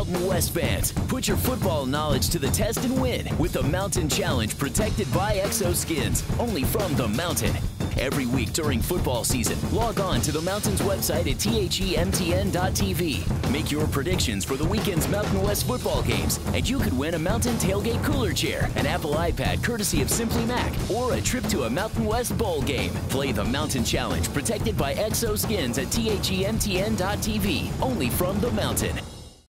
Mountain West fans. Put your football knowledge to the test and win with the Mountain Challenge protected by XO Skins, only from the Mountain. Every week during football season, log on to the Mountain's website at themtn.tv. Make your predictions for the weekend's Mountain West football games, and you could win a Mountain Tailgate Cooler Chair, an Apple iPad courtesy of Simply Mac, or a trip to a Mountain West bowl game. Play the Mountain Challenge protected by XO Skins at themtn.tv, only from the Mountain.